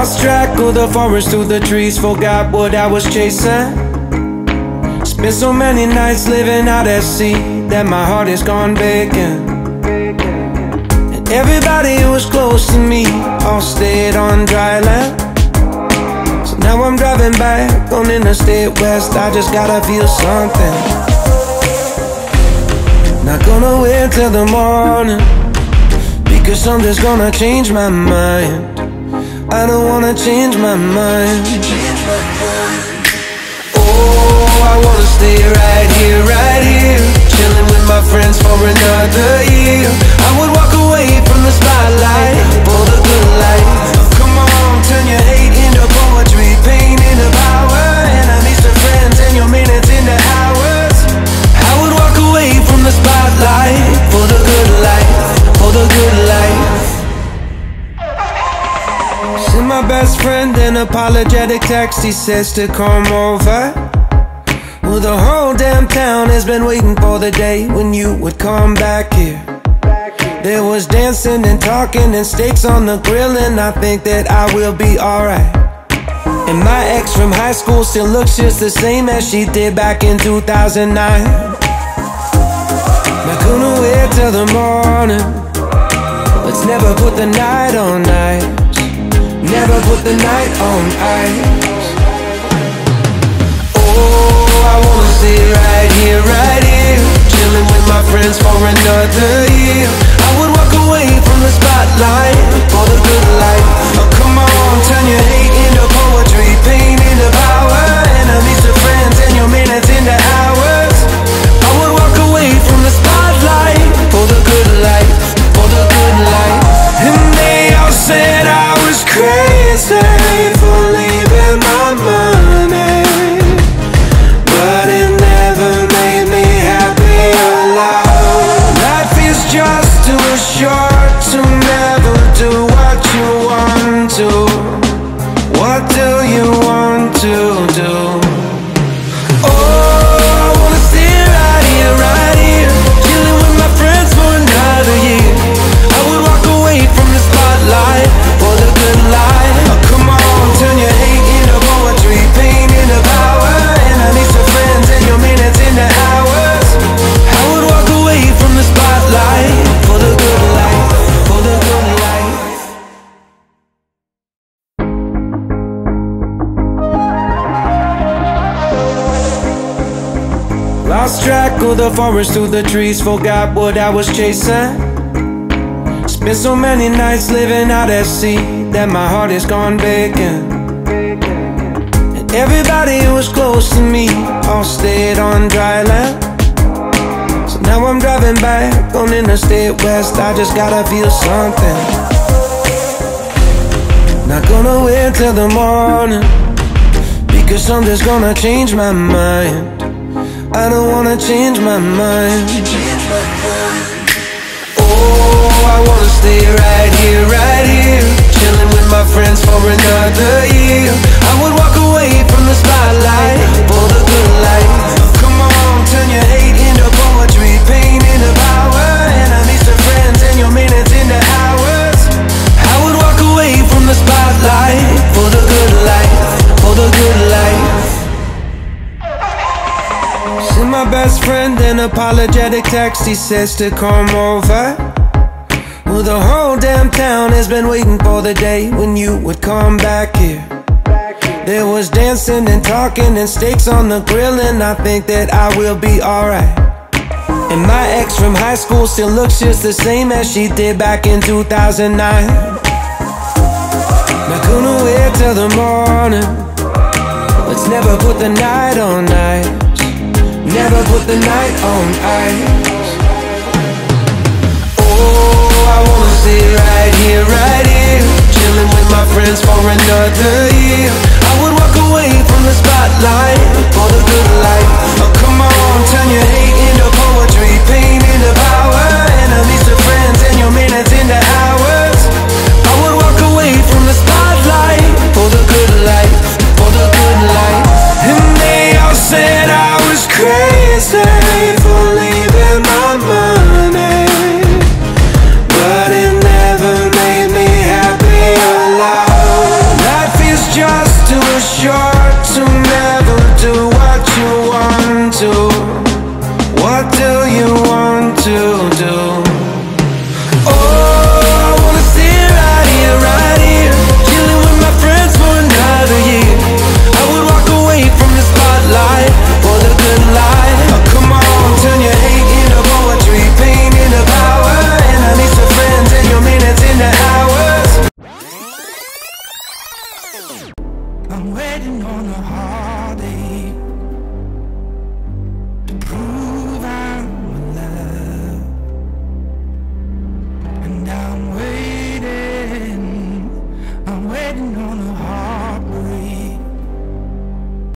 Lost track of the forest through the trees, forgot what I was chasing. Spent so many nights living out at sea that my heart is gone vacant. And everybody who was close to me all stayed on dry land. So now I'm driving back on Interstate West, I just gotta feel something. Not gonna wait till the morning, because something's gonna change my mind. I don't wanna change my mind. Oh, I wanna stay right here, right here, chilling with my friends for another year. My best friend an apologetic text. He says to come over. Well, the whole damn town has been waiting for the day when you would come back here. There was dancing and talking and steaks on the grill, and I think that I will be alright. And my ex from high school still looks just the same as she did back in 2009. Not gonna wait till the morning. Let's never put the night on ice. Never put the night on ice. Oh, I wanna stay right here, right short to Lost track of the forest through the trees, forgot what I was chasing. Spent so many nights living out at sea that my heart is gone vacant. And everybody who was close to me all stayed on dry land. So now I'm driving back on Interstate West, I just gotta feel something. Not gonna wait till the morning, because something's gonna change my mind. I don't wanna change my mind. Oh, I wanna stay right here, right here, chilling with my friends for another year. Best friend an apologetic text. He says to come over. Well, the whole damn town has been waiting for the day when you would come back here. There was dancing and talking and steaks on the grill, and I think that I will be alright. And my ex from high school still looks just the same as she did back in 2009. Not gonna wait till the morning. Let's never put the night on ice. Never put the night on ice. Oh, I wanna stay right here, right here, chilling with my friends for another year. Crazy